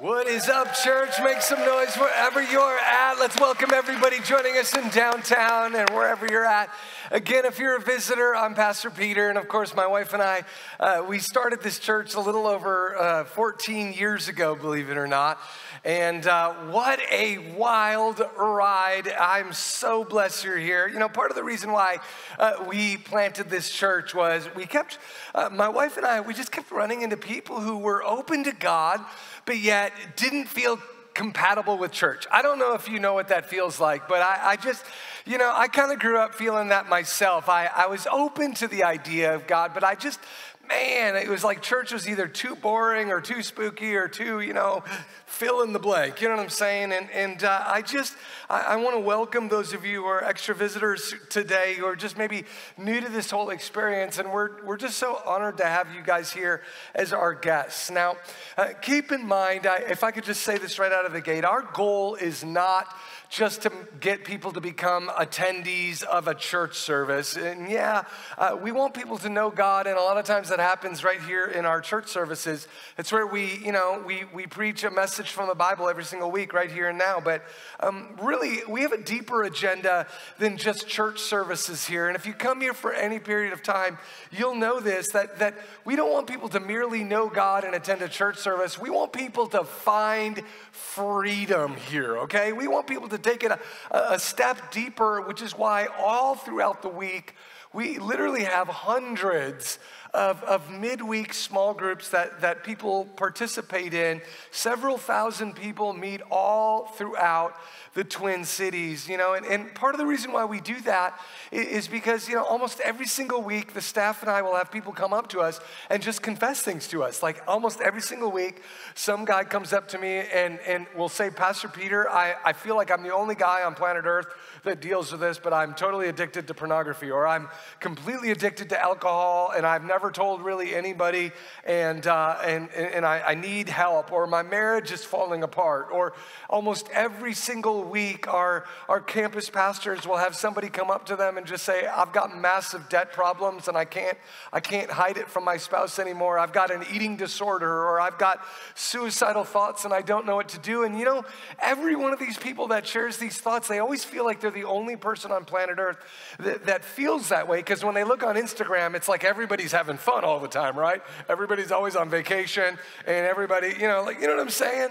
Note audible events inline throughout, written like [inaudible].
What is up, church? Make some noise wherever you're at. Let's welcome everybody joining us in downtown and wherever you're at. Again, if you're a visitor, I'm Pastor Peter, and of course, my wife and I, uh, we started this church a little over uh, 14 years ago, believe it or not. And uh, what a wild ride. I'm so blessed you're here. You know, part of the reason why uh, we planted this church was we kept, uh, my wife and I, we just kept running into people who were open to God but yet didn't feel compatible with church. I don't know if you know what that feels like, but I, I just, you know, I kind of grew up feeling that myself. I, I was open to the idea of God, but I just, man, it was like church was either too boring or too spooky or too, you know, fill in the blank. You know what I'm saying? And, and uh, I just, I, I want to welcome those of you who are extra visitors today who are just maybe new to this whole experience. And we're, we're just so honored to have you guys here as our guests. Now, uh, keep in mind, I, if I could just say this right out of the gate, our goal is not just to get people to become attendees of a church service. And yeah, uh, we want people to know God, and a lot of times that happens right here in our church services. It's where we, you know, we, we preach a message from the Bible every single week, right here and now. But um, really, we have a deeper agenda than just church services here. And if you come here for any period of time, you'll know this that, that we don't want people to merely know God and attend a church service. We want people to find freedom here, okay? We want people to to take it a, a step deeper, which is why all throughout the week, we literally have hundreds of, of midweek small groups that, that people participate in. Several thousand people meet all throughout the Twin Cities, you know, and, and part of the reason why we do that is because, you know, almost every single week, the staff and I will have people come up to us and just confess things to us. Like almost every single week, some guy comes up to me and, and will say, Pastor Peter, I, I feel like I'm the only guy on planet Earth that deals with this, but I'm totally addicted to pornography, or I'm completely addicted to alcohol, and I've never told really anybody, and, uh, and, and I, I need help, or my marriage is falling apart, or almost every single week, our, our campus pastors will have somebody come up to them and just say, I've got massive debt problems, and I can't, I can't hide it from my spouse anymore. I've got an eating disorder, or I've got suicidal thoughts, and I don't know what to do. And you know, every one of these people that shares these thoughts, they always feel like they're the only person on planet Earth that, that feels that way because when they look on Instagram, it's like everybody's having fun all the time, right? Everybody's always on vacation and everybody, you know, like, you know what I'm saying?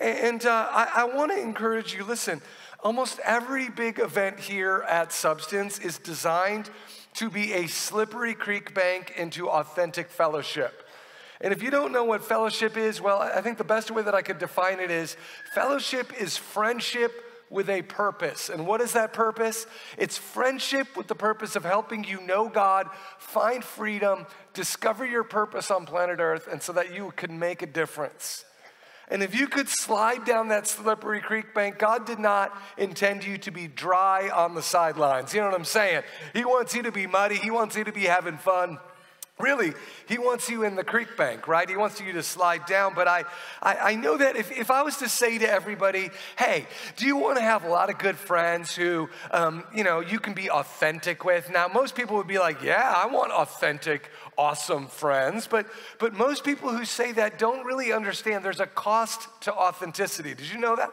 And uh, I, I want to encourage you listen, almost every big event here at Substance is designed to be a slippery creek bank into authentic fellowship. And if you don't know what fellowship is, well, I think the best way that I could define it is fellowship is friendship with a purpose. And what is that purpose? It's friendship with the purpose of helping you know God, find freedom, discover your purpose on planet Earth, and so that you can make a difference. And if you could slide down that slippery creek bank, God did not intend you to be dry on the sidelines. You know what I'm saying? He wants you to be muddy, He wants you to be having fun. Really, he wants you in the creek bank, right? He wants you to slide down. But I, I, I, know that if, if I was to say to everybody, hey, do you want to have a lot of good friends who, um, you know, you can be authentic with? Now, most people would be like, yeah, I want authentic, awesome friends. But, but most people who say that don't really understand there's a cost to authenticity. Did you know that?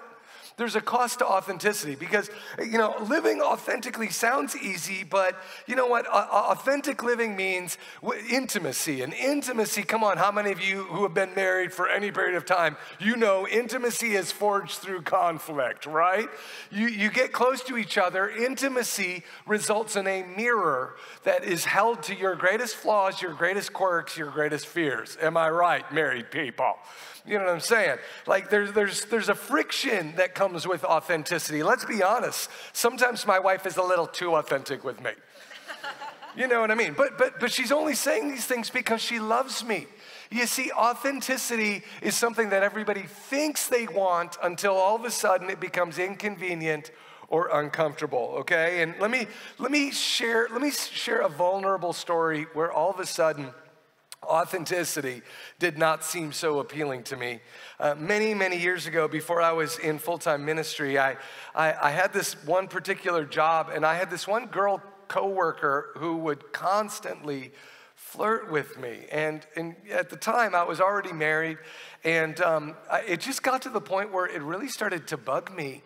There's a cost to authenticity because, you know, living authentically sounds easy, but you know what? authentic living means intimacy. And intimacy, come on, how many of you who have been married for any period of time, you know intimacy is forged through conflict, right? You, you get close to each other. Intimacy results in a mirror that is held to your greatest flaws, your greatest quirks, your greatest fears. Am I right, married people? You know what I'm saying? Like there's, there's, there's a friction that comes with authenticity. Let's be honest. Sometimes my wife is a little too authentic with me. You know what I mean? But, but, but she's only saying these things because she loves me. You see, authenticity is something that everybody thinks they want until all of a sudden it becomes inconvenient or uncomfortable, okay? And let me, let me, share, let me share a vulnerable story where all of a sudden, authenticity did not seem so appealing to me. Uh, many, many years ago, before I was in full time ministry, I, I, I, had this one particular job, and I had this one girl coworker who would constantly flirt with me. And, and at the time, I was already married, and um, I, it just got to the point where it really started to bug me.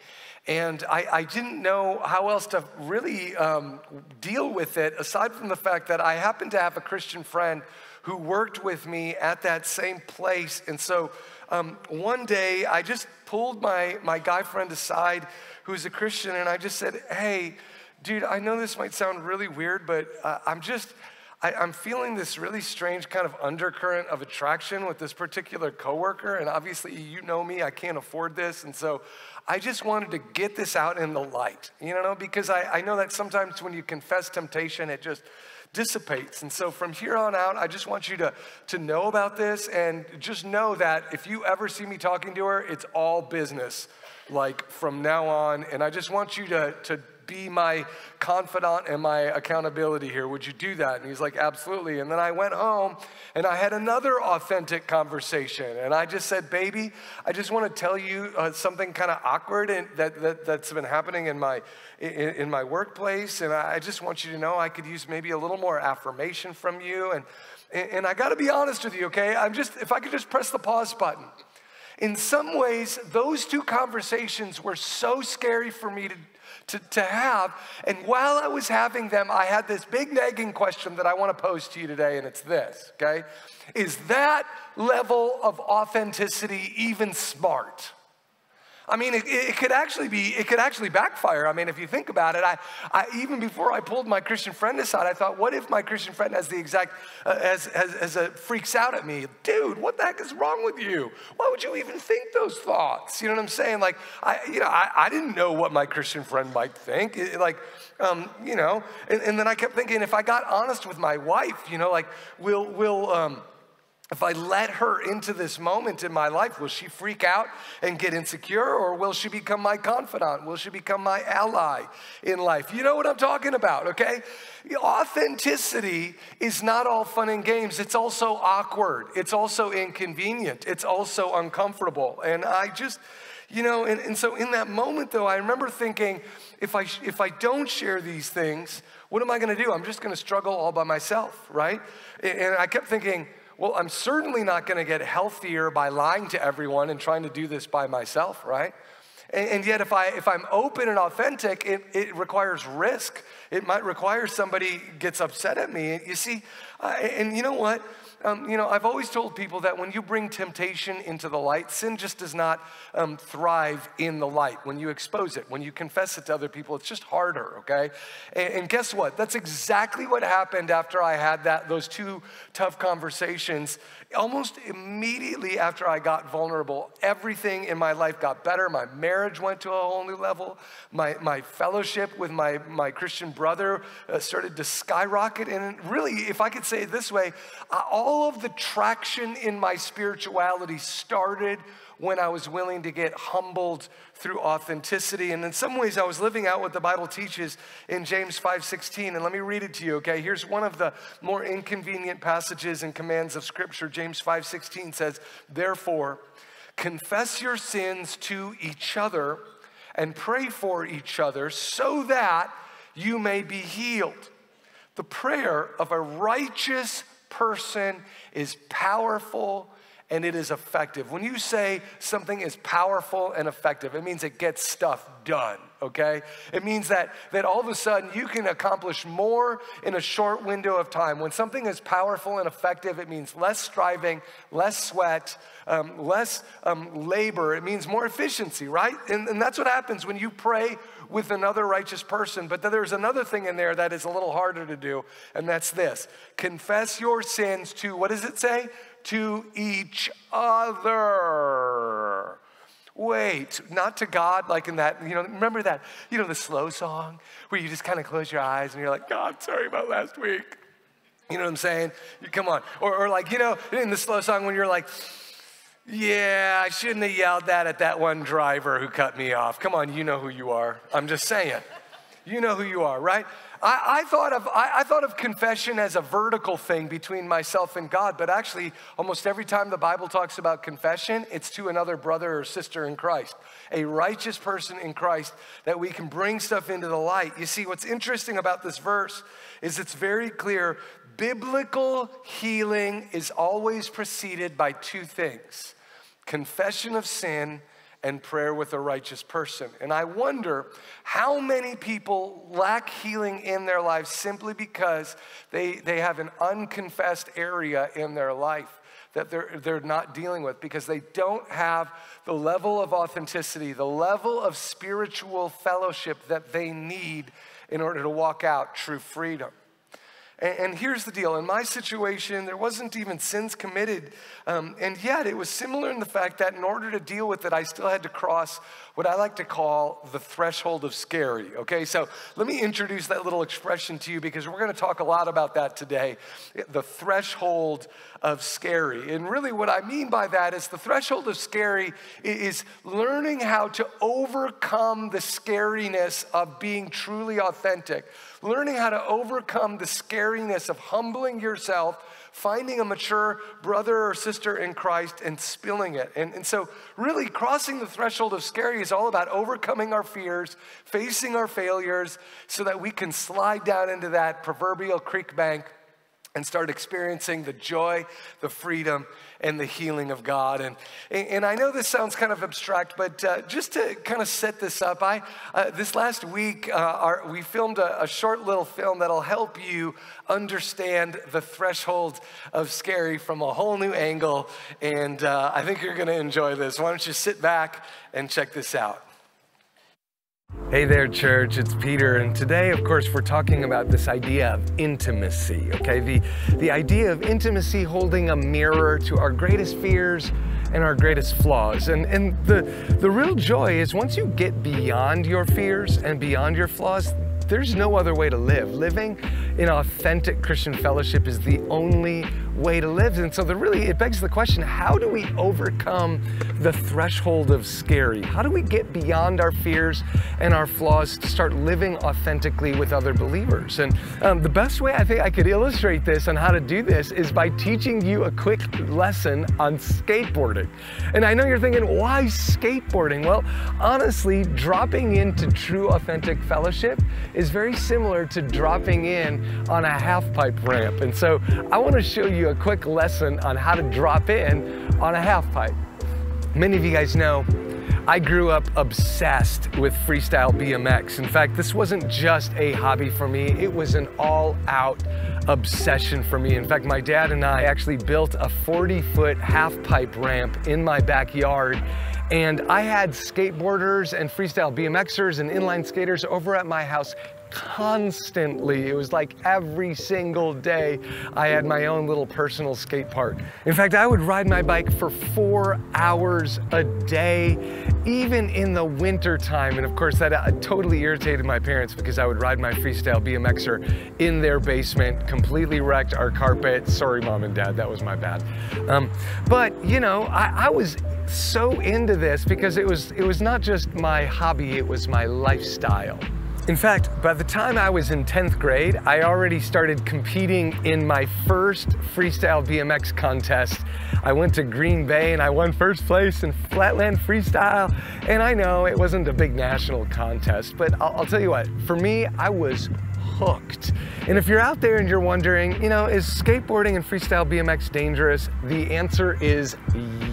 And I, I didn't know how else to really um, deal with it, aside from the fact that I happened to have a Christian friend who worked with me at that same place. And so um, one day, I just pulled my, my guy friend aside, who's a Christian, and I just said, Hey, dude, I know this might sound really weird, but uh, I'm just, I, am feeling this really strange kind of undercurrent of attraction with this particular coworker. And obviously, you know me, I can't afford this. And so I just wanted to get this out in the light, you know, because I, I know that sometimes when you confess temptation, it just dissipates. And so from here on out, I just want you to, to know about this and just know that if you ever see me talking to her, it's all business, like from now on. And I just want you to, to be my confidant and my accountability here? Would you do that? And he's like, Absolutely. And then I went home and I had another authentic conversation. And I just said, Baby, I just want to tell you uh, something kind of awkward and that, that, that's been happening in my, in, in my workplace. And I just want you to know I could use maybe a little more affirmation from you. And, and I got to be honest with you, okay? I'm just, if I could just press the pause button. In some ways, those two conversations were so scary for me to, to, to have. And while I was having them, I had this big nagging question that I want to pose to you today, and it's this, okay? Is that level of authenticity even smart? I mean, it, it, could actually be, it could actually backfire. I mean, if you think about it, I, I, even before I pulled my Christian friend aside, I thought, what if my Christian friend has the exact, uh, as, as, as a, freaks out at me? Dude, what the heck is wrong with you? Why would you even think those thoughts? You know what I'm saying? Like, I, you know, I, I didn't know what my Christian friend might think. It, like, um, you know, and, and, then I kept thinking, if I got honest with my wife, you know, like, will, will, um, if I let her into this moment in my life, will she freak out and get insecure, or will she become my confidant? Will she become my ally in life? You know what I'm talking about, okay? Authenticity is not all fun and games. It's also awkward, it's also inconvenient, it's also uncomfortable. And I just, you know, and, and so in that moment, though, I remember thinking, if I, if I don't share these things, what am I gonna do? I'm just gonna struggle all by myself, right? And I kept thinking, well, I'm certainly not going to get healthier by lying to everyone and trying to do this by myself, right? And, and yet, if, I, if I'm open and authentic, it, it requires risk. It might require somebody gets upset at me. You see, and you know what? Um, you know, I've always told people that when you bring temptation into the light, sin just does not um, thrive in the light. When you expose it, when you confess it to other people, it's just harder, okay? And, and guess what? That's exactly what happened after I had that, those two tough conversations. Almost immediately after I got vulnerable, everything in my life got better. My marriage went to a whole new level. My, my fellowship with my, my Christian brother uh, started to skyrocket. And really, if I could say it this way, uh, all all of the traction in my spirituality started when I was willing to get humbled through authenticity. And in some ways, I was living out what the Bible teaches in James 5:16. And let me read it to you, okay? Here's one of the more inconvenient passages and commands of Scripture. James 5:16 says, Therefore, confess your sins to each other and pray for each other so that you may be healed. The prayer of a righteous person is powerful and it is effective. When you say something is powerful and effective, it means it gets stuff done, okay? It means that, that all of a sudden you can accomplish more in a short window of time. When something is powerful and effective, it means less striving, less sweat, um, less um, labor. It means more efficiency, right? And, and that's what happens when you pray with another righteous person. But then there's another thing in there that is a little harder to do, and that's this confess your sins to, what does it say? To each other. Wait, not to God, like in that, you know, remember that, you know, the slow song where you just kind of close your eyes and you're like, God, sorry about last week. You know what I'm saying? You come on. Or, or like, you know, in the slow song when you're like, yeah, I shouldn't have yelled that at that one driver who cut me off. Come on, you know who you are. I'm just saying. You know who you are, right? I, I thought of, I, I, thought of confession as a vertical thing between myself and God, but actually, almost every time the Bible talks about confession, it's to another brother or sister in Christ, a righteous person in Christ that we can bring stuff into the light. You see, what's interesting about this verse is it's very clear biblical healing is always preceded by two things confession of sin and prayer with a righteous person. And I wonder how many people lack healing in their lives simply because they, they have an unconfessed area in their life that they're, they're not dealing with because they don't have the level of authenticity, the level of spiritual fellowship that they need in order to walk out true freedom. And, here's the deal in my situation, there wasn't even sins committed. Um, and yet, it was similar in the fact that in order to deal with it, I still had to cross what I like to call the threshold of scary. Okay, so let me introduce that little expression to you because we're going to talk a lot about that today the threshold of scary. And really, what I mean by that is the threshold of scary is learning how to overcome the scariness of being truly authentic, learning how to overcome the scariness of humbling yourself finding a mature brother or sister in Christ and spilling it. And, and so, really, crossing the threshold of scary is all about overcoming our fears, facing our failures, so that we can slide down into that proverbial creek bank and start experiencing the joy, the freedom, and the healing of God. And, and I know this sounds kind of abstract, but uh, just to kind of set this up, I, uh, this last week, uh, our, we filmed a, a, short little film that'll help you understand the threshold of scary from a whole new angle. And uh, I think you're going to enjoy this. Why don't you sit back and check this out? Hey there, church. It's Peter, and today, of course, we're talking about this idea of intimacy, okay? The, the idea of intimacy holding a mirror to our greatest fears and our greatest flaws. And, and the, the real joy is once you get beyond your fears and beyond your flaws, there's no other way to live. Living in authentic Christian fellowship is the only way to live. And so the really it begs the question, how do we overcome the threshold of scary? How do we get beyond our fears and our flaws to start living authentically with other believers? And um, the best way I think I could illustrate this on how to do this is by teaching you a quick lesson on skateboarding. And I know you're thinking, why skateboarding? Well, honestly, dropping into true authentic fellowship is very similar to dropping in on a half pipe ramp. And so I want to show a quick lesson on how to drop in on a half pipe. Many of you guys know I grew up obsessed with freestyle BMX. In fact, this wasn't just a hobby for me, it was an all out obsession for me. In fact, my dad and I actually built a 40 foot half pipe ramp in my backyard. And I had skateboarders and freestyle BMXers and inline skaters over at my house constantly. It was like every single day I had my own little personal skate park. In fact, I would ride my bike for four hours a day, even in the winter time. And of course, that uh, totally irritated my parents because I would ride my freestyle BMXer in their basement, completely wrecked our carpet. Sorry, mom and dad, that was my bad. Um, but you know, I, I was so into this because it was it was not just my hobby, it was my lifestyle. In fact, by the time I was in 10th grade, I already started competing in my first freestyle BMX contest. I went to Green Bay and I won first place in Flatland Freestyle. And I know it wasn't a big national contest, but I'll, I'll tell you what, for me, I was hooked. And if you're out there and you're wondering, you know, is skateboarding and freestyle BMX dangerous? The answer is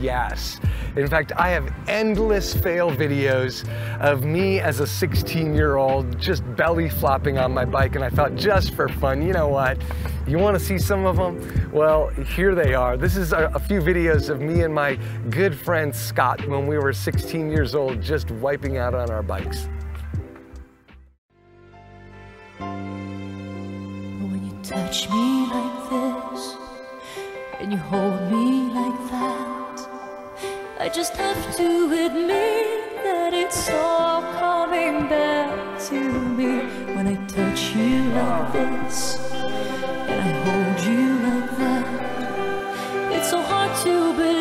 yes. In fact, I have endless fail videos of me as a 16 year old just belly flopping on my bike. And I thought, just for fun, you know what? You want to see some of them? Well, here they are. This is a, a few videos of me and my good friend Scott when we were 16 years old, just wiping out on our bikes. Touch me like this. And you hold me like that? I just have to admit that it's all coming back to me when I touch you like this. And I hold you like that? It's so hard to believe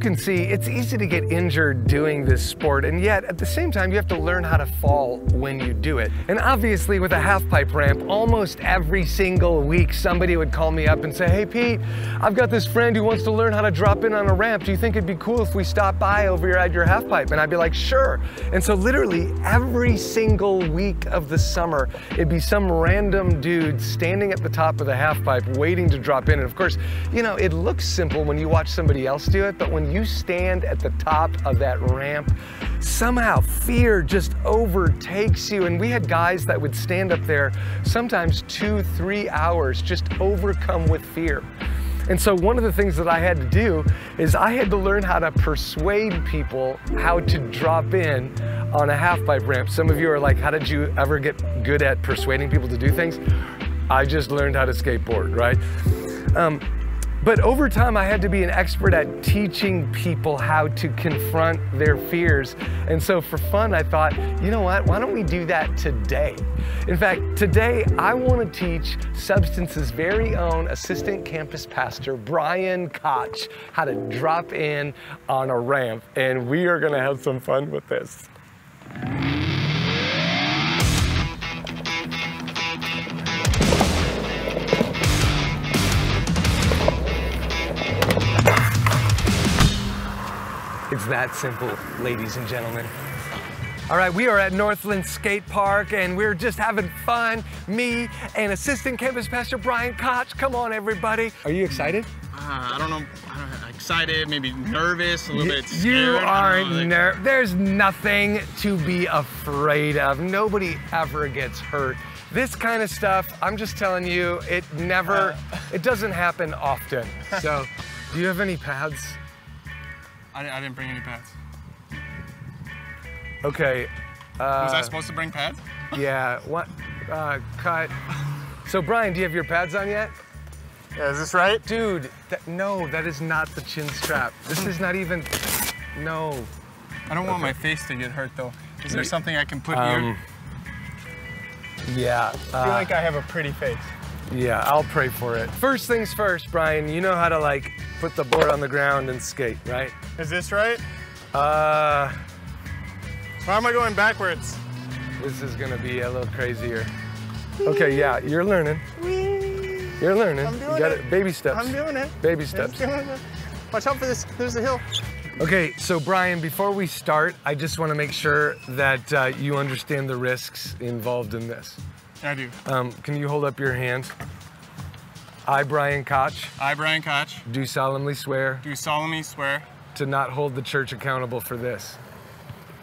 can see it's easy to get injured doing this sport, and yet at the same time, you have to learn how to fall when you do it. And obviously, with a half pipe ramp, almost every single week, somebody would call me up and say, Hey, Pete, I've got this friend who wants to learn how to drop in on a ramp. Do you think it'd be cool if we stop by over here at your half pipe? And I'd be like, Sure. And so, literally, every single week of the summer, it'd be some random dude standing at the top of the half pipe waiting to drop in. And of course, you know, it looks simple when you watch somebody else do it, but when you stand at the top of that ramp, somehow fear just overtakes you. And we had guys that would stand up there sometimes two, three hours just overcome with fear. And so one of the things that I had to do is I had to learn how to persuade people how to drop in on a half pipe ramp. Some of you are like, how did you ever get good at persuading people to do things? I just learned how to skateboard, right? Um, but over time, I had to be an expert at teaching people how to confront their fears. And so for fun, I thought, you know what? Why don't we do that today? In fact, today I want to teach Substance's very own assistant campus pastor, Brian Koch, how to drop in on a ramp. And we are going to have some fun with this. It's that simple, ladies and gentlemen. All right, we are at Northland Skate Park and we're just having fun. Me and assistant campus pastor Brian Koch. Come on, everybody. Are you excited? Uh, I don't know. I don't excited, maybe nervous, a little bit scared. You aren't like- There's nothing to be afraid of. Nobody ever gets hurt. This kind of stuff, I'm just telling you, it never, Uh. it doesn't happen often. [laughs] So, do you have any pads? I, I didn't bring any pads. Okay. Was I uh, supposed to bring pads? [laughs] Yeah. What? Uh, cut. So, Brian, do you have your pads on yet? Yeah, is this right? Dude, that, no, that is not the chin strap. This is not even. No. I don't want my face to get hurt though. Is there something I can put Um, here? Yeah. I feel uh, like I have a pretty face. Yeah, I'll pray for it. First things first, Brian, you know how to like put the board on the ground and skate, right? Is this right? Uh, Why am I going backwards? this is gonna be a little crazier. Okay, yeah, you're learning. You're learning. I'm you doing got it. Baby steps. I'm doing it. Baby steps. Watch out for this. There's a hill. Okay, so Brian, before we start, I just want to make sure that uh, you understand the risks involved in this. I do. Um, can you hold up your hand? I, Brian Koch, I, Brian Koch, do solemnly swear do solemnly swear to not hold the church accountable for this.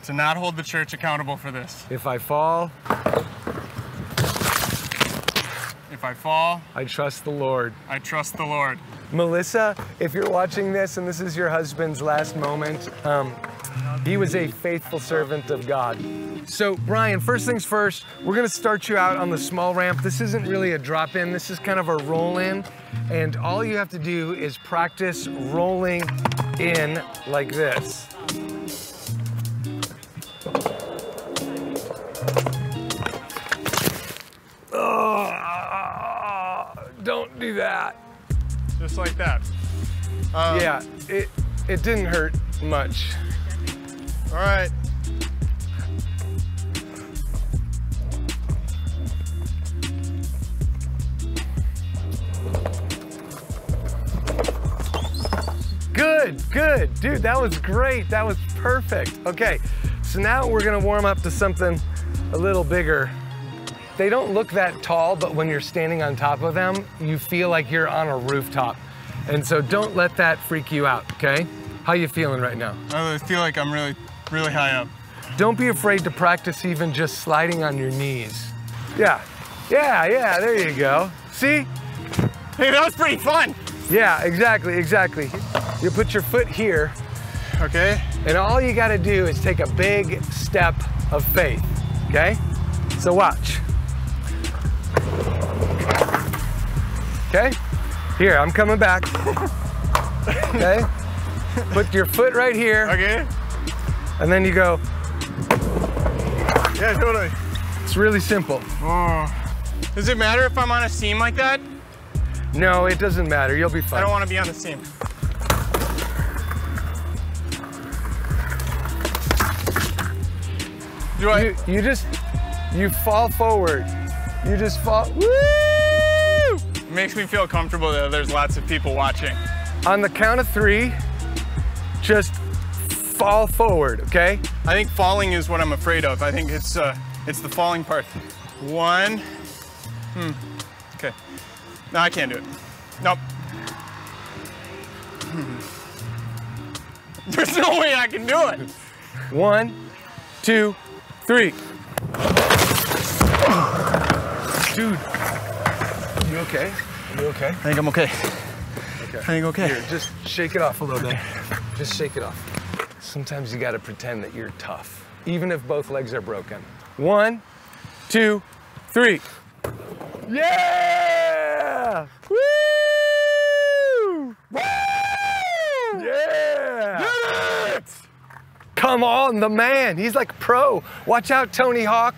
to not hold the church accountable for this. If I fall, If I fall, I trust the Lord. I trust the Lord. Melissa, if you're watching this and this is your husband's last moment, um, he was a faithful servant of God. So, Brian, first things first, we're gonna start you out on the small ramp. This isn't really a drop in, this is kind of a roll in. And all you have to do is practice rolling in like this. That. Just like that. Um, Yeah, it it didn't hurt much. All right. Good, good. Dude, that was great. That was perfect. Okay, so now we're gonna warm up to something a little bigger. They don't look that tall, but when you're standing on top of them, you feel like you're on a rooftop. And so don't let that freak you out, okay? How you feeling right now? I feel like I'm really, really high up. Don't be afraid to practice even just sliding on your knees. Yeah, Yeah, yeah, there you go. See? Hey, that was pretty fun. Yeah, exactly, exactly. You put your foot here, Okay. and all you gotta do is take a big step of faith, okay? So watch. Okay? Here, I'm coming back. [laughs] Okay? Put your foot right here, Okay. and then you go. Yeah, totally. It's really simple. Oh. Does it matter if I'm on a seam like that? No, it doesn't matter. You'll be fine. I don't want to be on the seam. Do I? You, you just, you fall forward. You just fall. Woo! Makes me feel comfortable that there's lots of people watching. On the count of three, just fall forward, okay? I think falling is what I'm afraid of. I think it's uh, it's the falling part. One. Hmm. Okay. No, I can't do it. Nope. Hmm. [laughs] There's no way I can do it. One, two, three. Dude, you okay? You okay? I think I'm okay. Okay. I think okay. Here, just shake it off a little bit. Just shake it off. Sometimes you gotta pretend that you're tough, even if both legs are broken. One, two, three. Yeah! Woo! Woo! Yeah! Come on, the man. He's like pro. Watch out, Tony Hawk.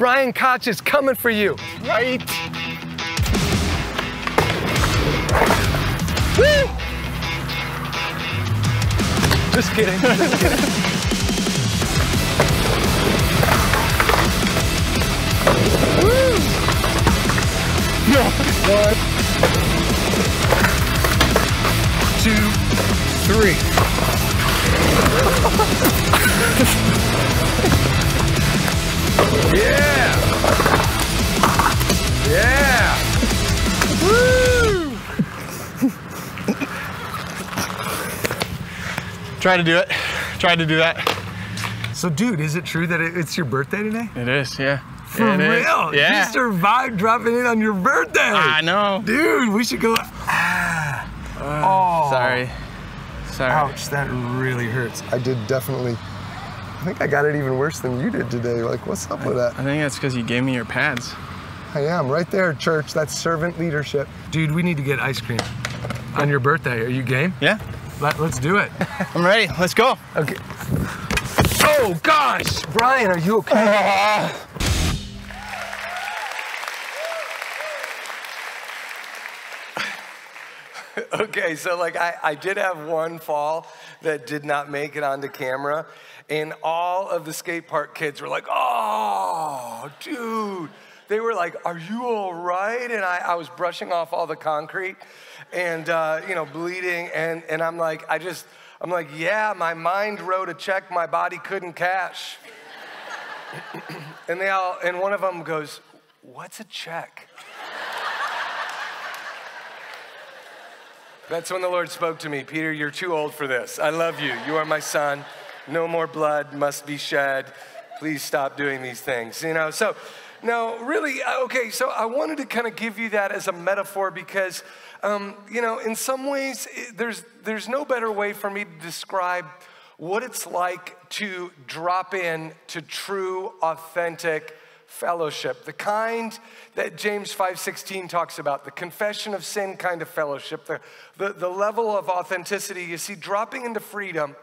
Brian Koch is coming for you. Right. Woo! Just kidding. Just [laughs] kidding. Woo! No. One, two, three. [laughs] Try to do it. Try to do that. So, dude, is it true that it's your birthday today? It is, yeah. For It is. real? Yeah. You survived dropping in on your birthday. I know. Dude, we should go. Ah. oh. Sorry. Sorry. Ouch, that really hurts. I did definitely. I think I got it even worse than you did today. Like, what's up with that? I think that's because you gave me your pads. I am right there, church. That's servant leadership. Dude, we need to get ice cream on your birthday. Are you game? Yeah. Let, let's do it. [laughs] I'm ready. Let's go. Okay. Oh gosh, Brian, are you okay? [laughs] okay, so like I, I did have one fall that did not make it onto camera, and all of the skate park kids were like, oh, dude. They were like, are you all right? And I, I was brushing off all the concrete and, uh, you know, bleeding. And, and I'm like, I just, I'm like, yeah, my mind wrote a check my body couldn't cash. and they all, and one of them goes, what's a check? That's when the Lord spoke to me Peter, you're too old for this. I love you. You are my son. No more blood must be shed. Please stop doing these things. You know, so, no, really, uh, okay, so I wanted to kind of give you that as a metaphor because, um, you know, in some ways, there's, there's no better way for me to describe what it's like to drop in to true, authentic fellowship. The kind that james 5.16 talks about the confession of sin kind of fellowship the, the, the level of authenticity. You see dropping into freedom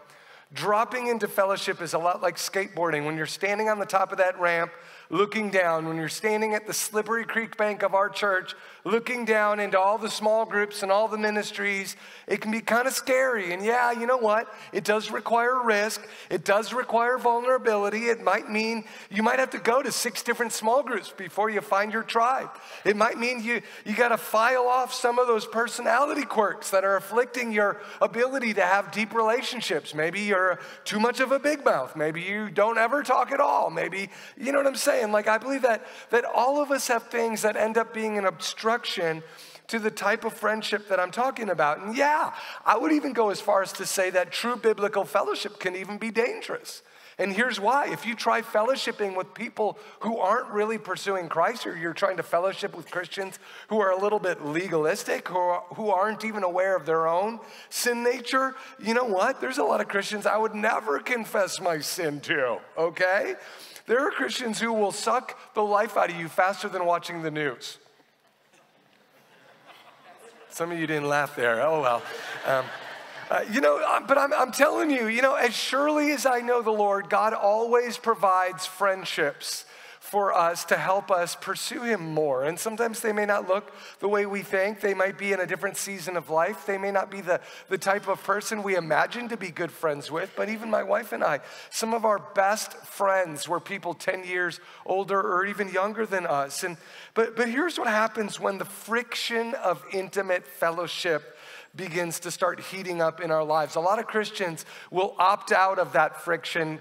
dropping into fellowship is a lot like skateboarding. When you're standing on the top of that ramp looking down when you're standing at the slippery creek bank of our church looking down into all the small groups and all the ministries it can be kind of scary. And yeah you know what? It does require risk. It does require vulnerability. It might mean you might have to go to six different small groups before you find your tribe. It might mean you you got to file off some of those personality quirks that are afflicting your ability to have deep relationships. Maybe you're too much of a big mouth. Maybe you don't ever talk at all. Maybe you know what i'm saying? Like i believe that that all of us have things that end up being an obstruction to the type of friendship that I'm talking about. And yeah, I would even go as far as to say that true biblical fellowship can even be dangerous. And here's why. If you try fellowshipping with people who aren't really pursuing Christ, or you're trying to fellowship with Christians who are a little bit legalistic, who, are, who aren't even aware of their own sin nature, you know what? There's a lot of Christians I would never confess my sin to, okay? There are Christians who will suck the life out of you faster than watching the news. Some of you didn't laugh there. Oh, well. Um, uh, you know, uh, but I'm, I'm telling you, you know, as surely as I know the Lord, God always provides friendships for us to help us pursue Him more. And sometimes they may not look the way we think. They might be in a different season of life. They may not be the, the type of person we imagine to be good friends with. But even my wife and I, some of our best friends were people 10 years older or even younger than us. And, but, but here's what happens when the friction of intimate fellowship begins to start heating up in our lives. A lot of Christians will opt out of that friction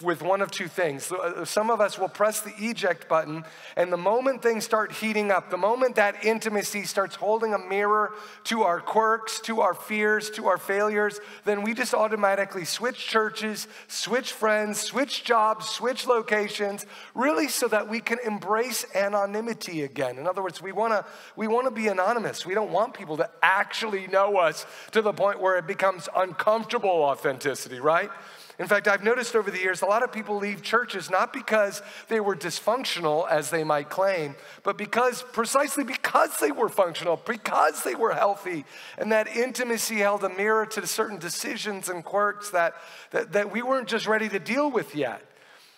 with one of two things. Uh, some of us will press the eject button, and the moment things start heating up, the moment that intimacy starts holding a mirror to our quirks, to our fears, to our failures, then we just automatically switch churches, switch friends, switch jobs, switch locations, really so that we can embrace anonymity again. In other words, we wanna, we wanna be anonymous. We don't want people to actually know us to the point where it becomes uncomfortable authenticity, right? In fact, I've noticed over the years a lot of people leave churches not because they were dysfunctional, as they might claim, but because precisely because they were functional, because they were healthy, and that intimacy held a mirror to certain decisions and quirks that, that, that we weren't just ready to deal with yet.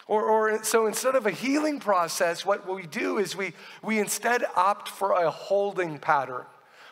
Or, or, so instead of a healing process, what we do is we, we instead opt for a holding pattern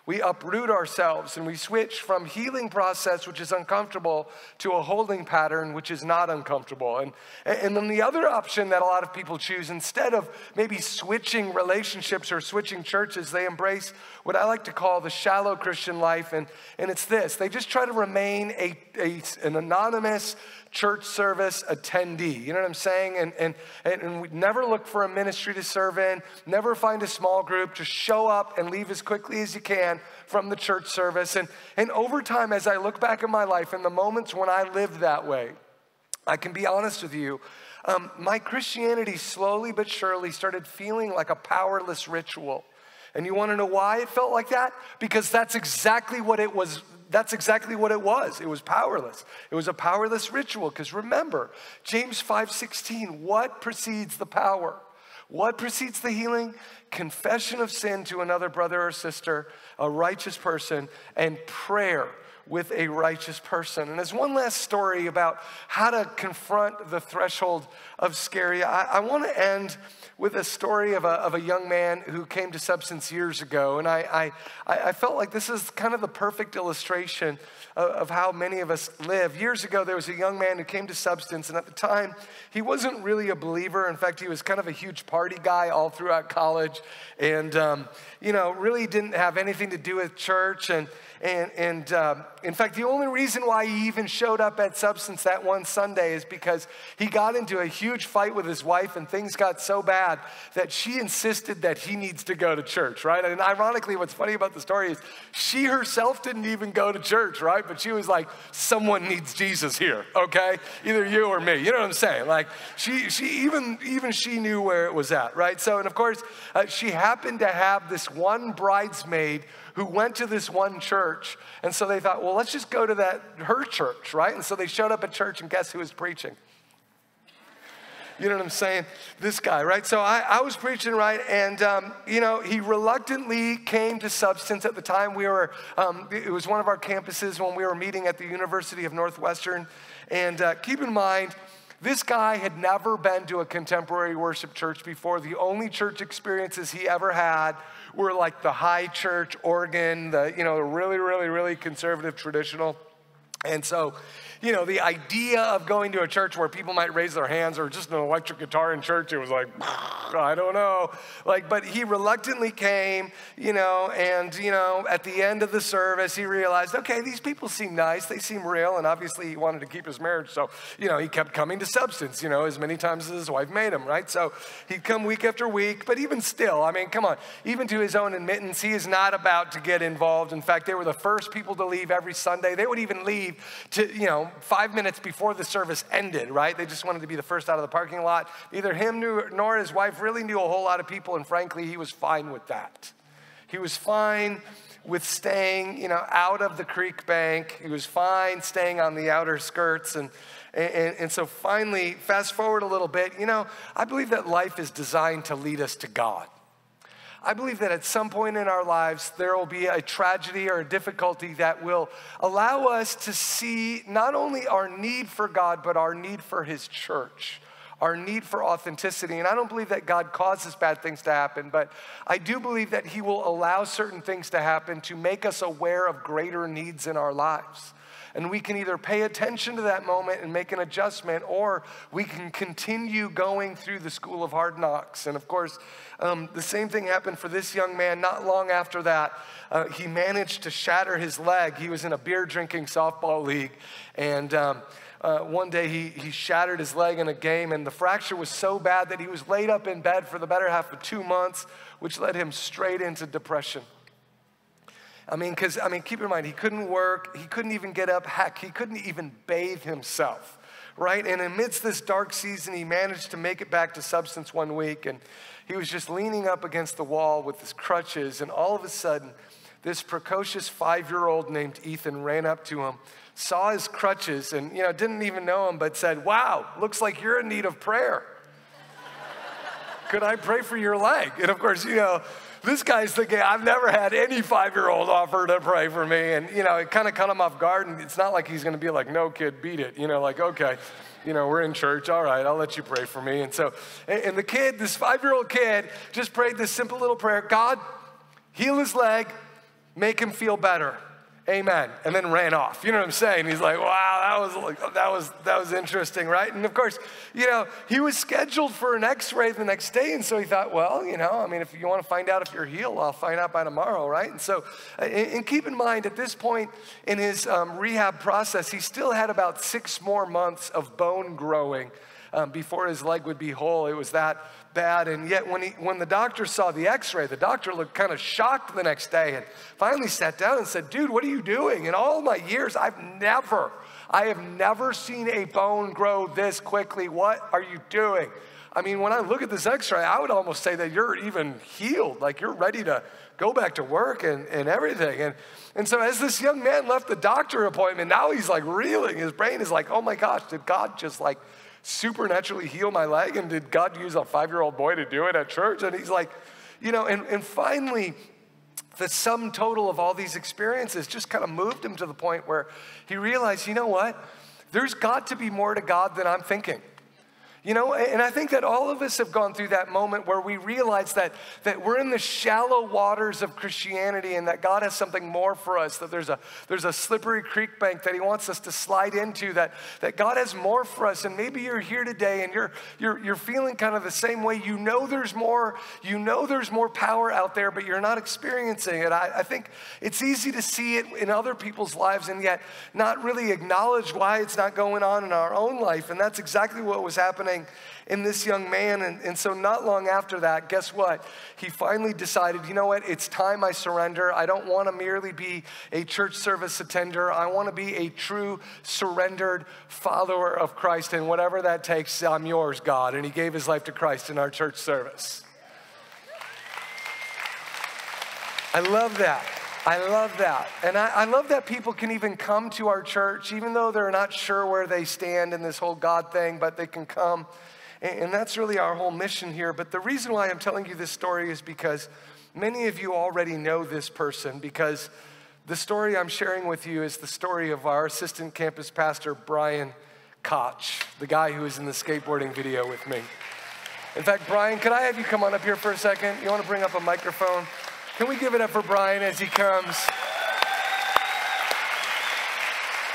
we uproot ourselves and we switch from healing process, which is uncomfortable, to a holding pattern, which is not uncomfortable. And, and then the other option that a lot of people choose, instead of maybe switching relationships or switching churches, they embrace what I like to call the shallow Christian life. And, and it's this they just try to remain a, a an anonymous, church service attendee. You know what I'm saying? And, and, and we never look for a ministry to serve in, never find a small group, just show up and leave as quickly as you can from the church service. And, and over time, as I look back at my life and the moments when I lived that way, I can be honest with you. Um, my Christianity slowly but surely started feeling like a powerless ritual. And you want to know why it felt like that? Because that's exactly what it was that's exactly what it was. It was powerless. It was a powerless ritual because remember, James 5:16, what precedes the power? What precedes the healing? Confession of sin to another brother or sister, a righteous person, and prayer with a righteous person. And there's one last story about how to confront the threshold of scary. I, I want to end with a story of a, of a young man who came to substance years ago. And I, I, I felt like this is kind of the perfect illustration of, of how many of us live. Years ago, there was a young man who came to substance, and at the time, he wasn't really a believer. In fact, he was kind of a huge party guy all throughout college and, um, you know, really didn't have anything to do with church. And, and, and um, in fact, the only reason why he even showed up at Substance that one Sunday is because he got into a huge fight with his wife, and things got so bad that she insisted that he needs to go to church, right? And ironically, what's funny about the story is she herself didn't even go to church, right? But she was like, someone needs Jesus here, okay? Either you or me. You know what I'm saying? Like, she, she even, even she knew where it was at, right? So, and of course, uh, she happened to have this one bridesmaid who went to this one church. And so they thought, well, let's just go to that her church, right? And so they showed up at church, and guess who was preaching? You know what I'm saying? This guy, right? So I, I was preaching, right? And, um, you know, he reluctantly came to substance at the time we were, um, it was one of our campuses when we were meeting at the University of Northwestern. And uh, keep in mind, this guy had never been to a contemporary worship church before. The only church experiences he ever had were like the high church organ, the, you know, really, really, really conservative traditional. And so you know, the idea of going to a church where people might raise their hands or just an electric guitar in church, it was like, I don't know. Like, but he reluctantly came, you know, and, you know, at the end of the service, he realized, okay, these people seem nice, they seem real, and obviously he wanted to keep his marriage. So, you know, he kept coming to substance, you know, as many times as his wife made him, right? So he'd come week after week, but even still, I mean, come on, even to his own admittance, he is not about to get involved. In fact, they were the first people to leave every Sunday. They would even leave to, you five minutes before the service ended, right? They just wanted to be the first out of the parking lot. Neither him nor his wife really knew a whole lot of people, and frankly, he was fine with that. He was fine with staying, you know, out of the creek bank. He was fine staying on the outer skirts. And, and, and so finally, fast forward a little bit, you know, I believe that life is designed to lead us to God. I believe that at some point in our lives, there will be a tragedy or a difficulty that will allow us to see not only our need for God, but our need for His church our need for authenticity. And I don't believe that God causes bad things to happen, but I do believe that He will allow certain things to happen to make us aware of greater needs in our lives. And we can either pay attention to that moment and make an adjustment, or we can continue going through the school of hard knocks. And of course, um, the same thing happened for this young man. Not long after that, uh, he managed to shatter his leg. He was in a beer drinking softball league. And um, uh, one day he, he shattered his leg in a game, and the fracture was so bad that he was laid up in bed for the better half of two months, which led him straight into depression. I mean, because, I mean, keep in mind, he couldn't work, he couldn't even get up, heck, he couldn't even bathe himself, right? And amidst this dark season, he managed to make it back to substance one week, and he was just leaning up against the wall with his crutches, and all of a sudden, this precocious five year old named Ethan ran up to him saw his crutches and, you know, didn't even know him, but said, Wow, looks like you're in need of prayer. Could I pray for your leg? And of course, you know, this guy's thinking, I've never had any five year old offer to pray for me. And, you know, it kind of cut him off guard. And it's not like he's going to be like, no, kid, beat it. You know, like, okay, you know, we're in church. All right, I'll let you pray for me. And so, and the kid, this five year old kid, just prayed this simple little prayer God, heal his leg, make him feel better amen, and then ran off. You know what I'm saying? He's like, wow, that was that was that was interesting, right? And of course, you know, he was scheduled for an X-ray the next day, and so he thought, well, you know, I mean, if you want to find out if you're healed, I'll find out by tomorrow, right? And so, and, keep in mind, at this point in his um, rehab process, he still had about six more months of bone growing. Um, before his leg would be whole. It was that bad. And yet, when, he, when the doctor saw the x ray, the doctor looked kind of shocked the next day and finally sat down and said, Dude, what are you doing? In all my years, I've never, I have never seen a bone grow this quickly. What are you doing? I mean, when I look at this x ray, I would almost say that you're even healed, like you're ready to go back to work and, and everything. And, and so, as this young man left the doctor appointment, now he's like reeling. His brain is like, oh my gosh, did God just like supernaturally heal my leg? And did God use a five year old boy to do it at church? And he's like, you know, and, and finally, the sum total of all these experiences just kind of moved him to the point where he realized, you know what? There's got to be more to God than I'm thinking. You know, and I think that all of us have gone through that moment where we realize that, that we're in the shallow waters of Christianity and that God has something more for us, that there's a, there's a slippery creek bank that He wants us to slide into, that, that God has more for us. And maybe you're here today and you're, you're, you're feeling kind of the same way. You know there's more, you know there's more power out there, but you're not experiencing it. I, I think it's easy to see it in other people's lives and yet not really acknowledge why it's not going on in our own life. And that's exactly what was happening in this young man. And, and so, not long after that, guess what? He finally decided, you know what? It's time I surrender. I don't want to merely be a church service attender. I want to be a true, surrendered follower of Christ. And whatever that takes, I'm yours, God. And he gave his life to Christ in our church service. I love that. I love that. And I, I, love that people can even come to our church, even though they're not sure where they stand in this whole God thing, but they can come. And, and that's really our whole mission here. But the reason why I'm telling you this story is because many of you already know this person, because the story I'm sharing with you is the story of our assistant campus pastor, Brian Koch, the guy who was in the skateboarding video with me. In fact, Brian, could I have you come on up here for a second? You want to bring up a microphone? Can we give it up for Brian as he comes?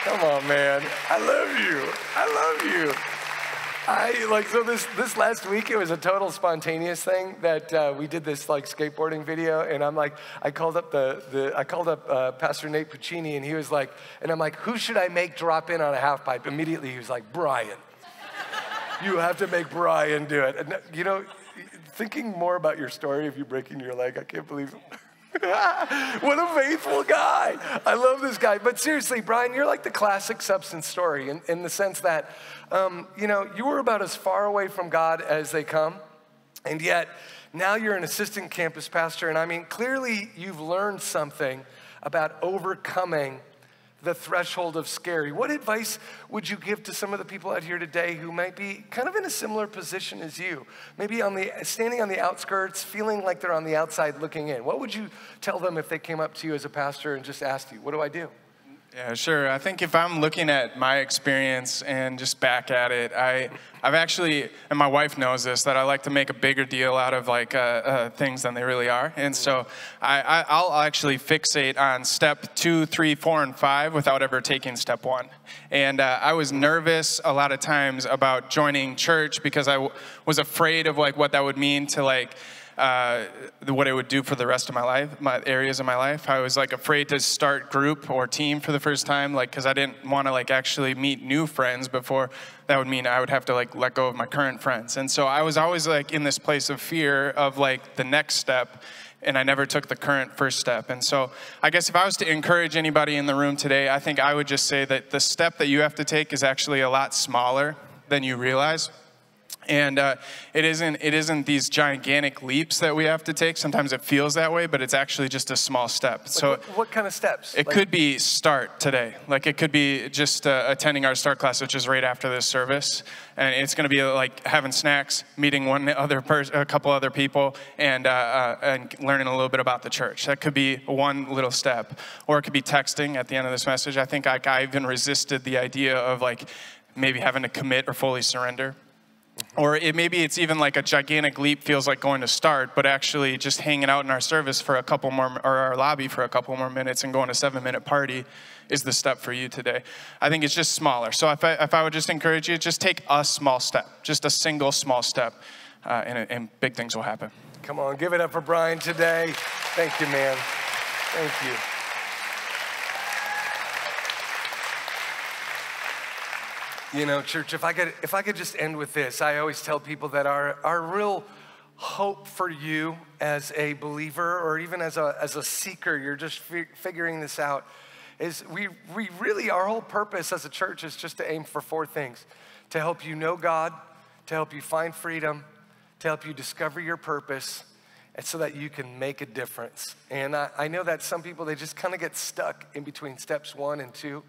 Come on, man. I love you. I love you. I like so this this last week it was a total spontaneous thing that uh, we did this like skateboarding video and I'm like I called up the the I called up uh, Pastor Nate Puccini and he was like and I'm like who should I make drop in on a half pipe immediately he was like Brian you have to make Brian do it and you know thinking more about your story of you breaking your leg, I can't believe it. [laughs] what a faithful guy. I love this guy. But seriously, Brian, you're like the classic substance story in, in the sense that, um, you know, you were about as far away from God as they come. And yet, now you're an assistant campus pastor. And I mean, clearly you've learned something about overcoming the threshold of scary. What advice would you give to some of the people out here today who might be kind of in a similar position as you? Maybe on the standing on the outskirts, feeling like they're on the outside looking in. What would you tell them if they came up to you as a pastor and just asked you, "What do I do?" Yeah, sure. I think if I'm looking at my experience and just back at it, I, I've actually, and my wife knows this, that I like to make a bigger deal out of like uh, uh, things than they really are. And so I, I, will actually fixate on step two, three, four, and five without ever taking step one. And uh, I was nervous a lot of times about joining church because I was afraid of like what that would mean to like, uh, what it would do for the rest of my life, my areas of my life. I was like afraid to start group or team for the first time, like because I didn't want to like actually meet new friends before. That would mean I would have to like let go of my current friends, and so I was always like in this place of fear of like the next step. And I never took the current first step. And so, I guess if I was to encourage anybody in the room today, I think I would just say that the step that you have to take is actually a lot smaller than you realize. And uh, it isn't it isn't these gigantic leaps that we have to take. Sometimes it feels that way, but it's actually just a small step. Like so, what, what, kind of steps? It like, could be start today. Like it could be just uh, attending our start class, which is right after this service, and it's going to be like having snacks, meeting one other person, a couple other people, and uh, uh, and learning a little bit about the church. That could be one little step, or it could be texting at the end of this message. I think like I even resisted the idea of like maybe having to commit or fully surrender or it, maybe it's even like a gigantic leap feels like going to start, but actually just hanging out in our service for a couple more, or our lobby for a couple more minutes and going to seven minute party is the step for you today. I think it's just smaller. So if I, if I would just encourage you, just take a small step, just a single small step, uh, and, and big things will happen. Come on, give it up for Brian today. Thank you, man. Thank you. You know, church, if I could if I could just end with this, I always tell people that our our real hope for you as a believer or even as a as a seeker, you're just fi- figuring this out is we we really our whole purpose as a church is just to aim for four things. To help you know God, to help you find freedom, to help you discover your purpose, and so that you can make a difference. And I, I know that some people they just kind of get stuck in between steps one and two.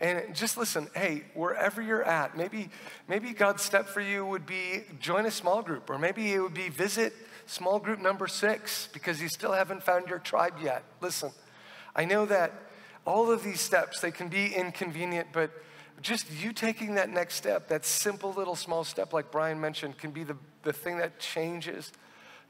And just listen, hey, wherever you're at, maybe, maybe God's step for you would be join a small group, or maybe it would be visit small group number six because you still haven't found your tribe yet. Listen, I know that all of these steps, they can be inconvenient, but just you taking that next step, that simple little small step, like Brian mentioned, can be the, the thing that changes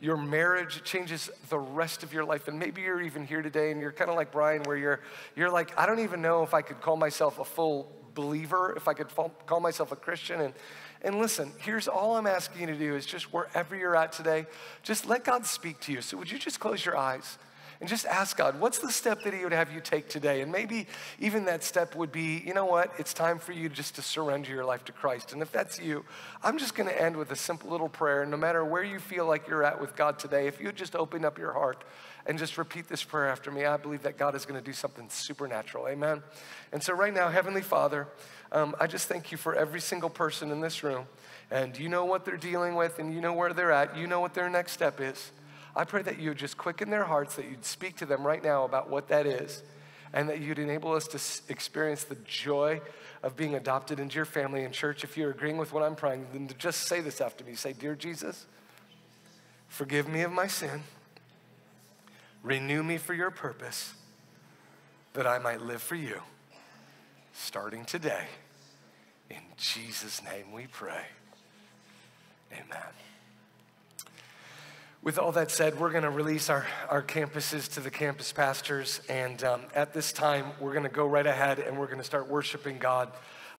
your marriage changes the rest of your life. And maybe you're even here today and you're kind of like brian where you're you're like i don't even know if i could call myself a full believer if i could call myself a christian. And and listen here's all i'm asking you to do is just wherever you're at today just let god speak to you. So would you just close your eyes and just ask God, what's the step that He would have you take today? And maybe even that step would be, you know what, it's time for you just to surrender your life to Christ. And if that's you, I'm just going to end with a simple little prayer. No matter where you feel like you're at with God today, if you just open up your heart and just repeat this prayer after me, I believe that God is going to do something supernatural. Amen. And so, right now, Heavenly Father, um, I just thank you for every single person in this room. And you know what they're dealing with, and you know where they're at. You know what their next step is. I pray that you would just quicken their hearts, that you'd speak to them right now about what that is, and that you'd enable us to experience the joy of being adopted into your family and church. If you're agreeing with what I'm praying, then just say this after me. Say, Dear Jesus, forgive me of my sin, renew me for your purpose, that I might live for you, starting today. In Jesus' name we pray. Amen. With all that said, we're going to release our, our campuses to the campus pastors. And um, at this time, we're going to go right ahead and we're going to start worshiping God.